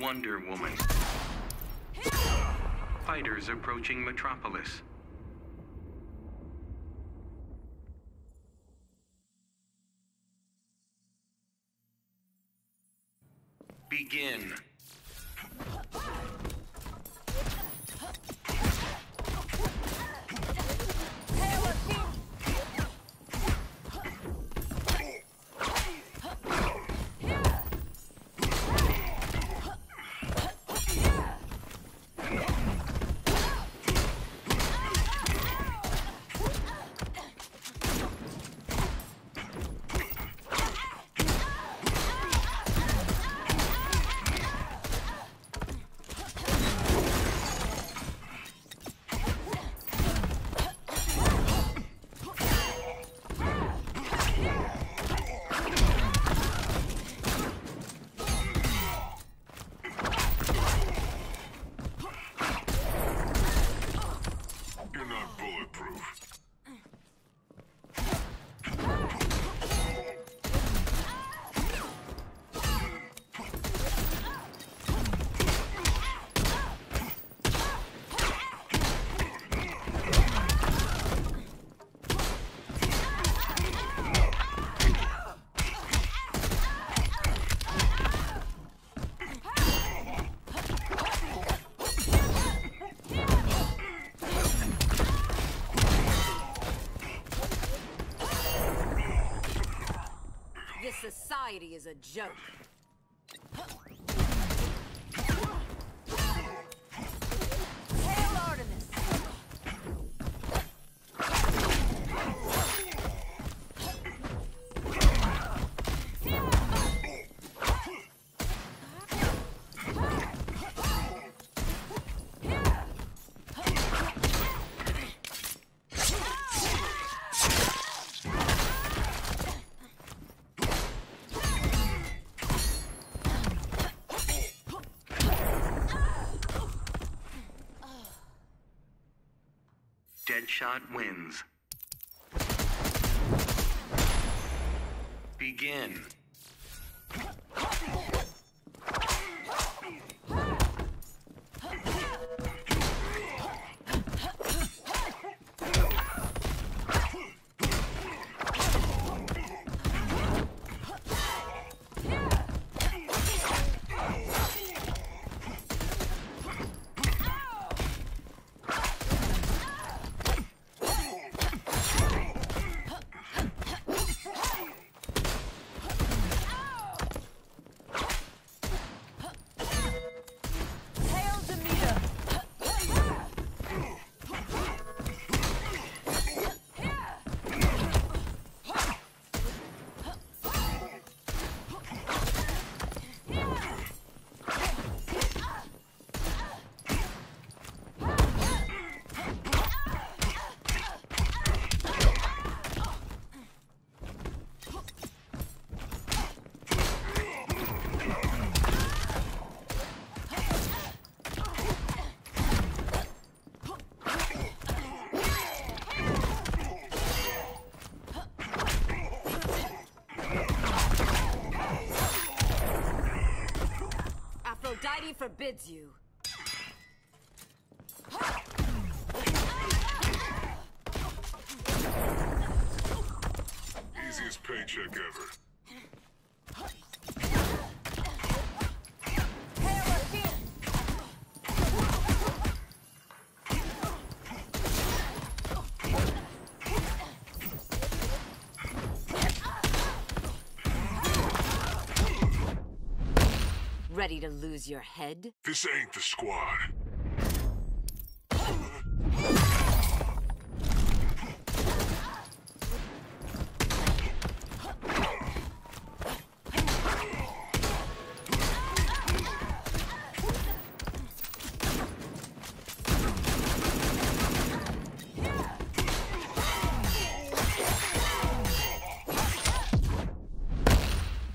Wonder Woman. Fighters approaching Metropolis. Begin. Is a joke. Deadshot wins. Begin. Forbids you. Easiest paycheck ever. Hail Athena! Ready to lose your head? This ain't the squad.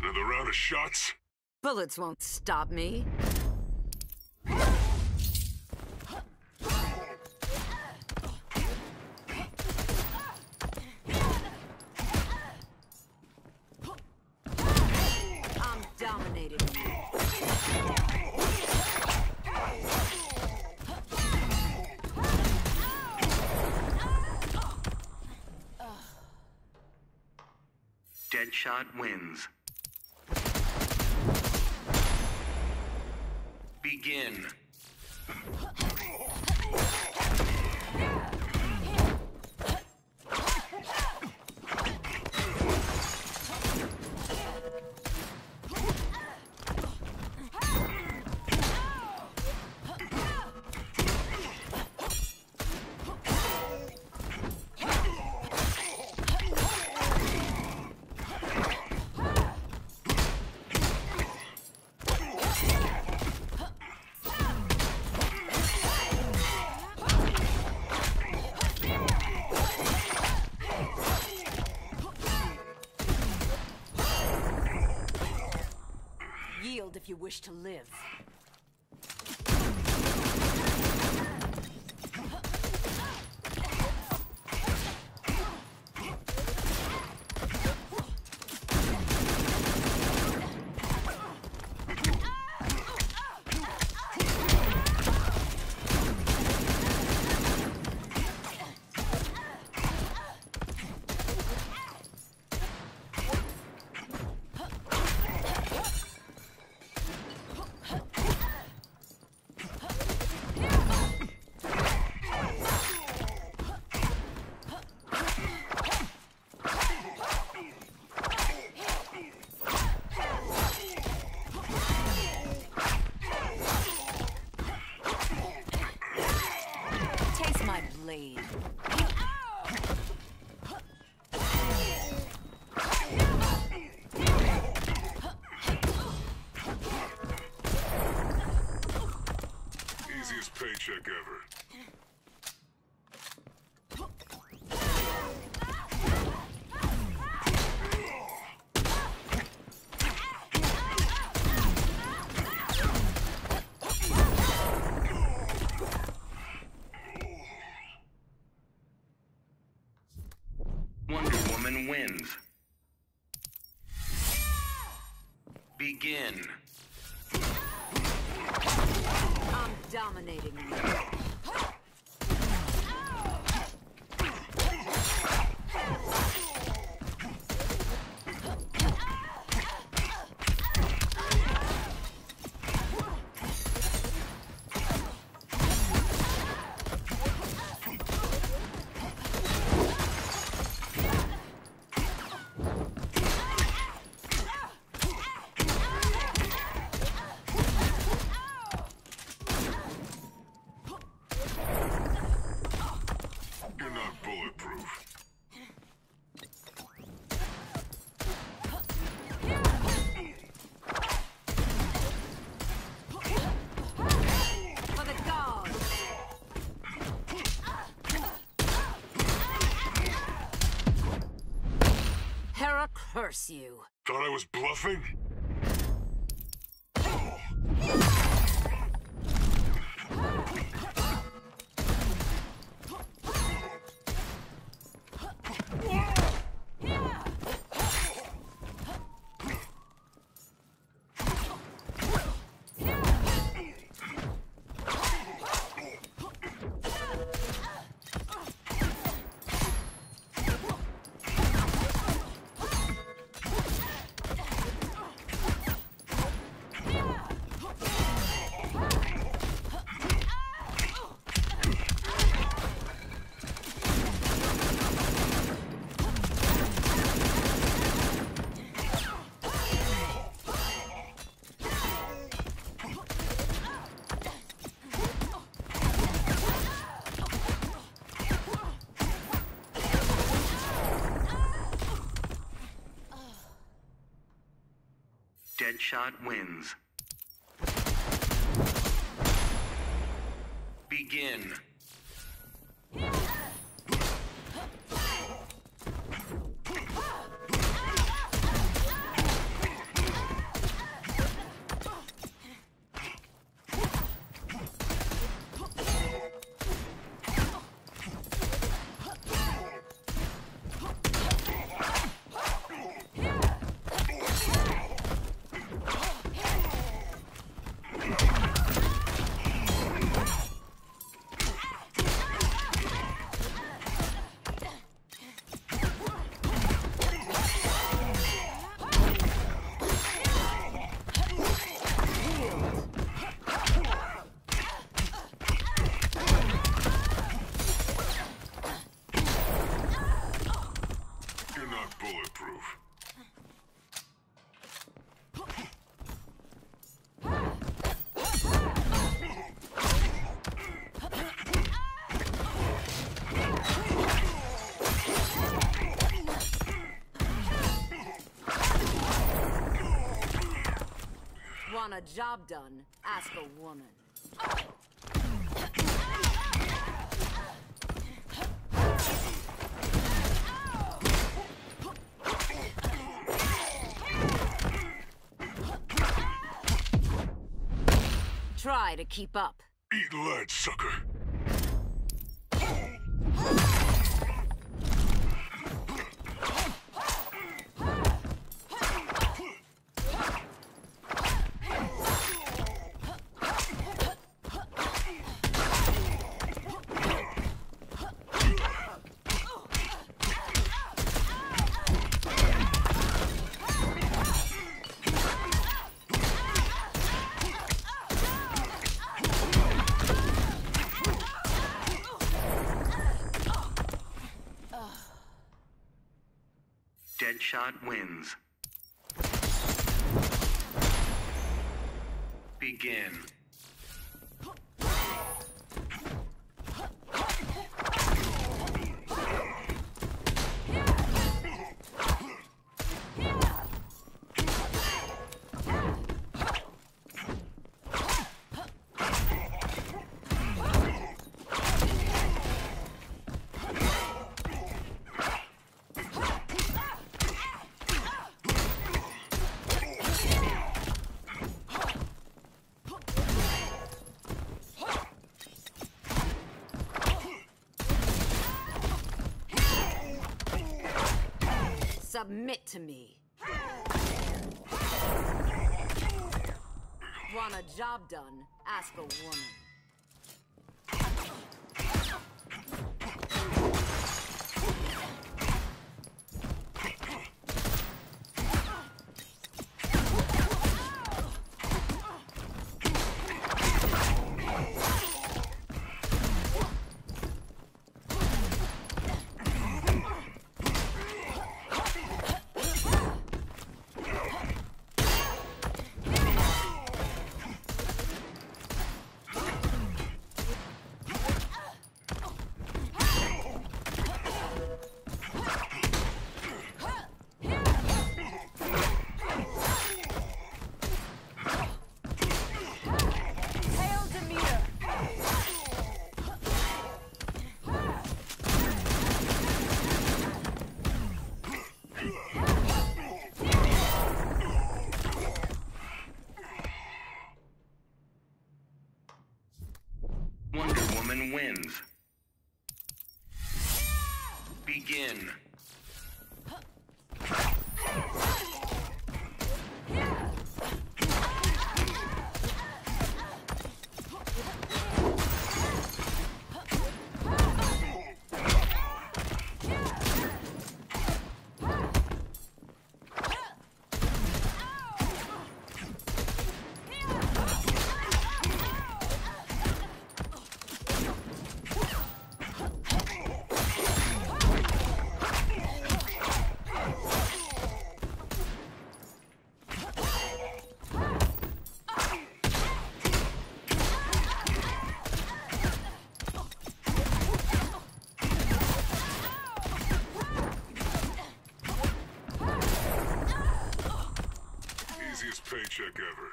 Another round of shots? Bullets won't stop me. I'm dominating Deadshot wins. Begin. If you wish to live. Ever. Wonder Woman wins. Curse you. Thought I was bluffing? Deadshot wins. Job done? Ask a woman. Try to keep up. Eat lead, sucker. Wins. Begin. Submit to me. Want a job done? Ask a woman. Woman wins. Begin. Easiest paycheck ever.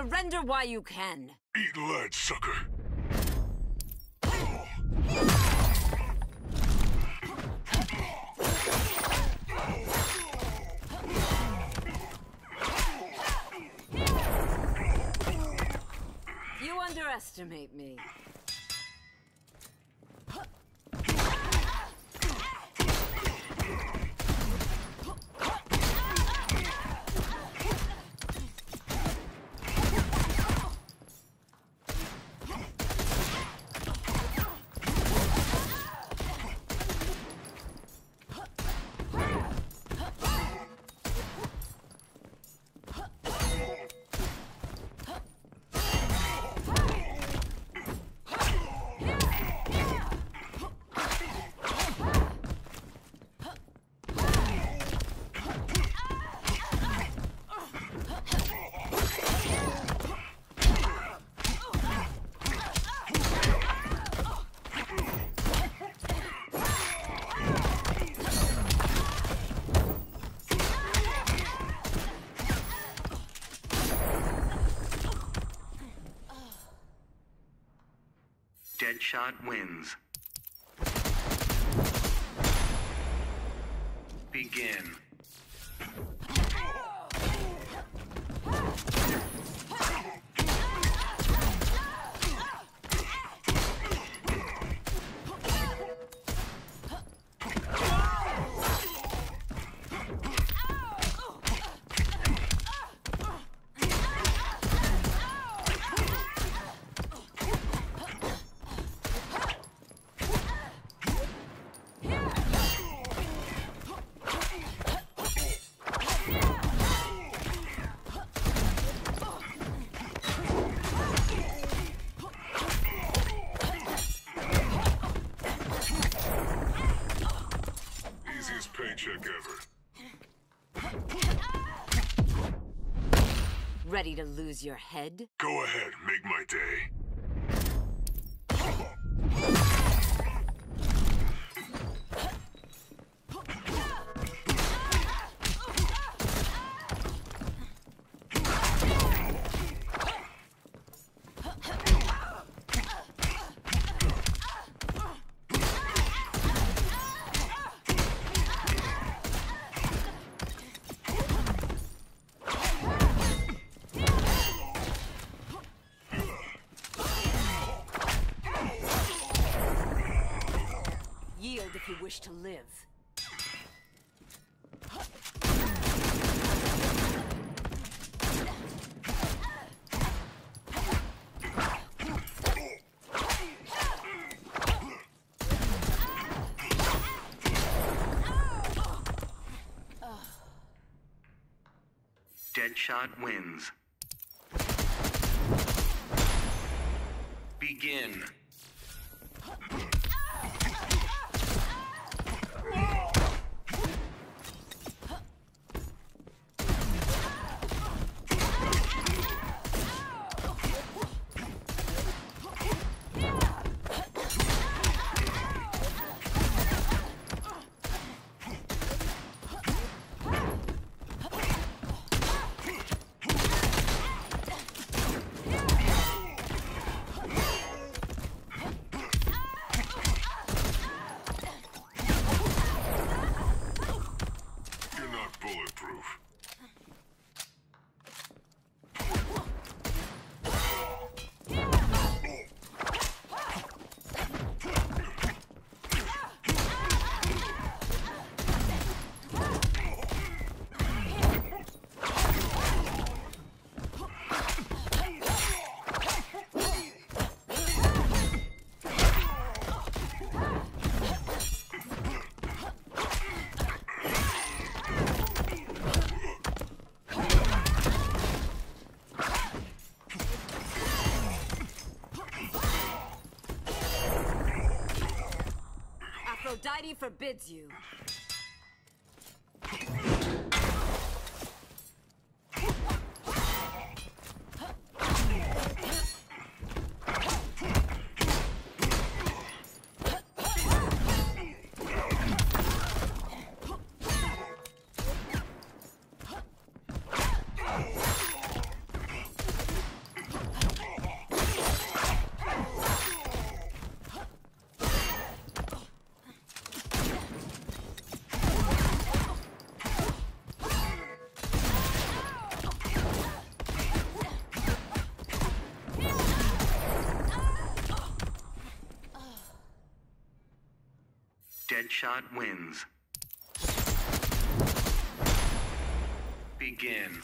Surrender while you can. Eat lead, sucker. You underestimate me. Deadshot wins. Begin. Ready to lose your head? Go ahead, make my day. Yield if you wish to live. Deadshot wins. Begin. Aphrodite forbids you. Deadshot wins. Begin.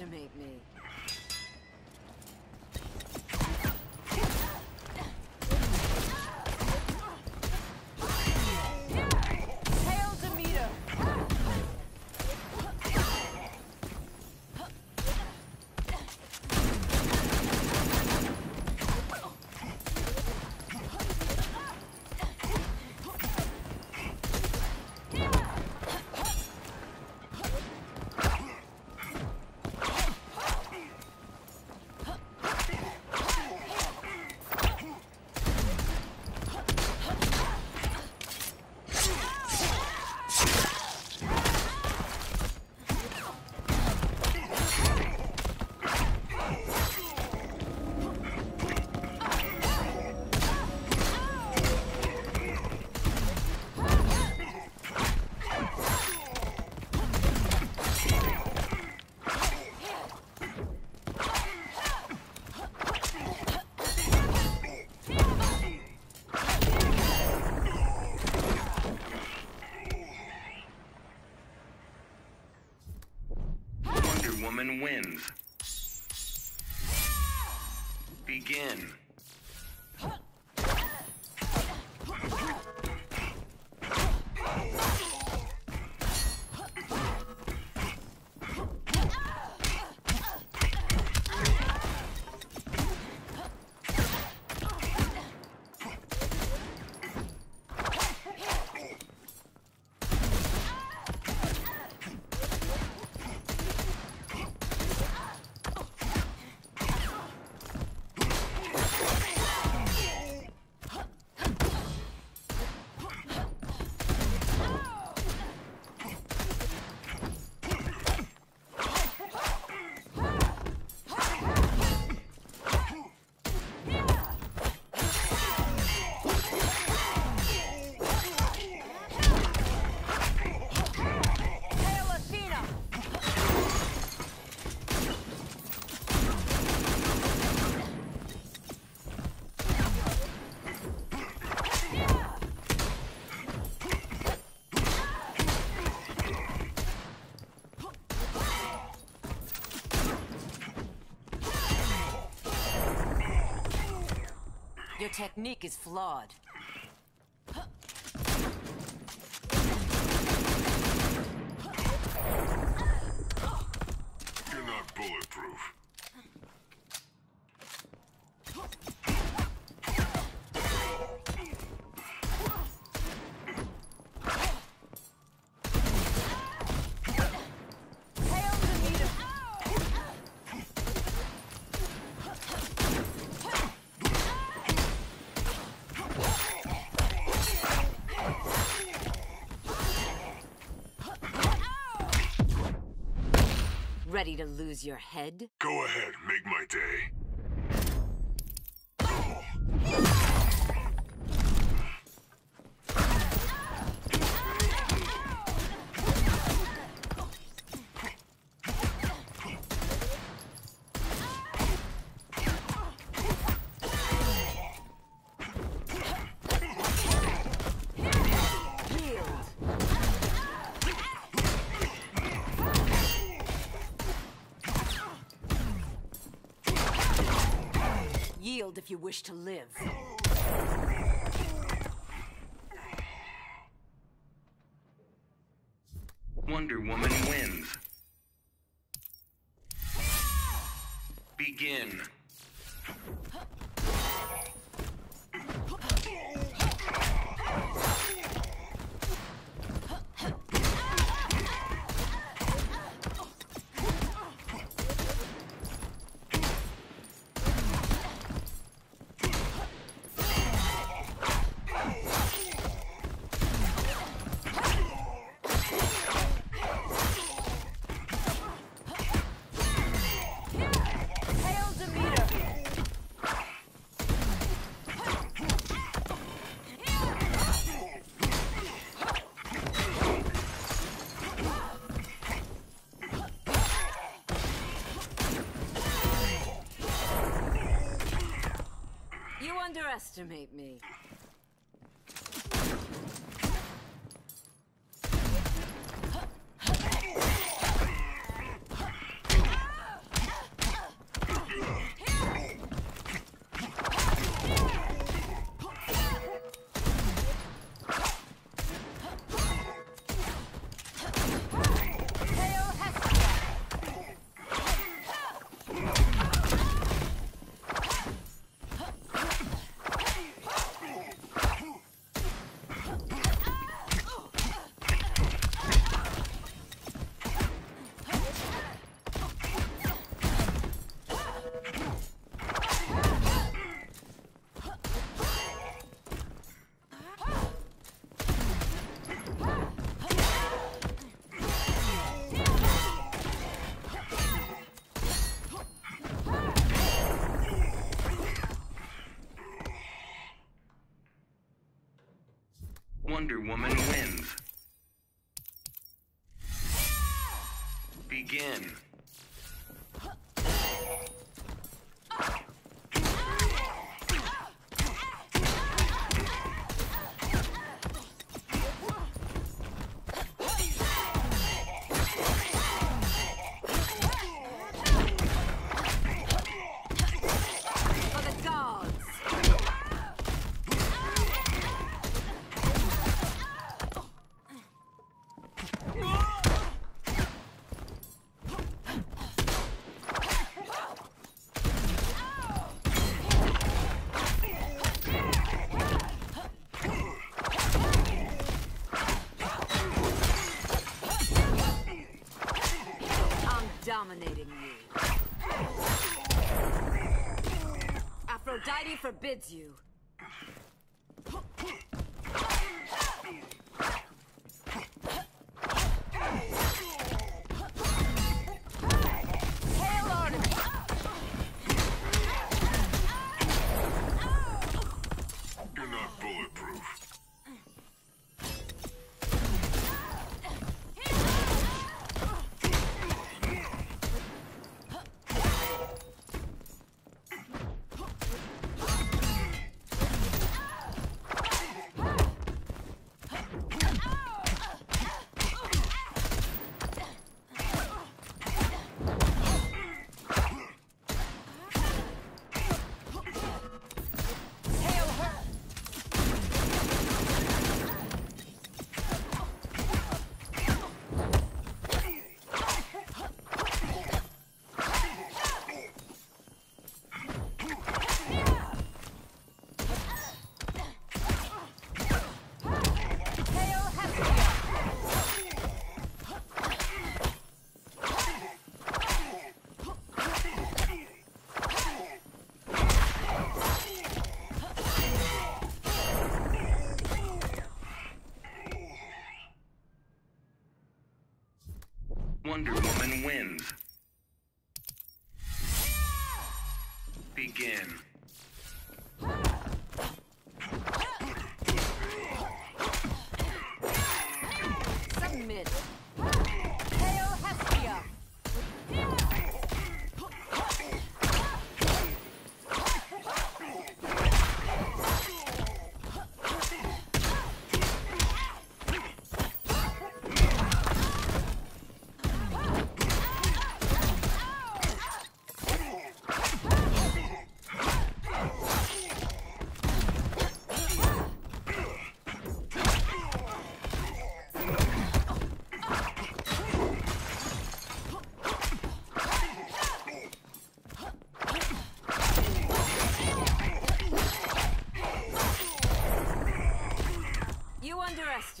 Underestimate me. Wonder Your technique is flawed. Ready to lose your head? Go ahead, make my day. If you wish to live. Wonder Woman wins. Underestimate me. Wonder Woman wins. Begin. Aphrodite forbids you. Wonder Woman wins.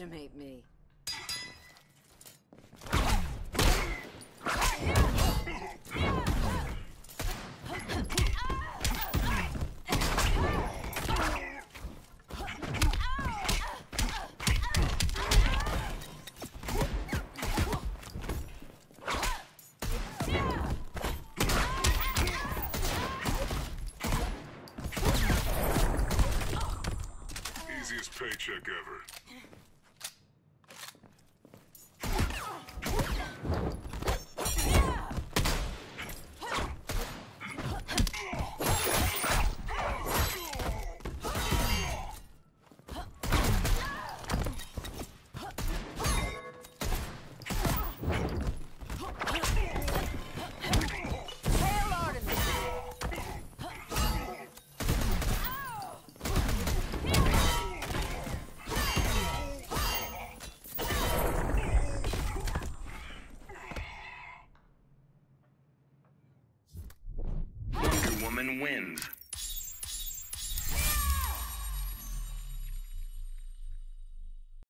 Underestimate me. Easiest paycheck ever. Woman wins.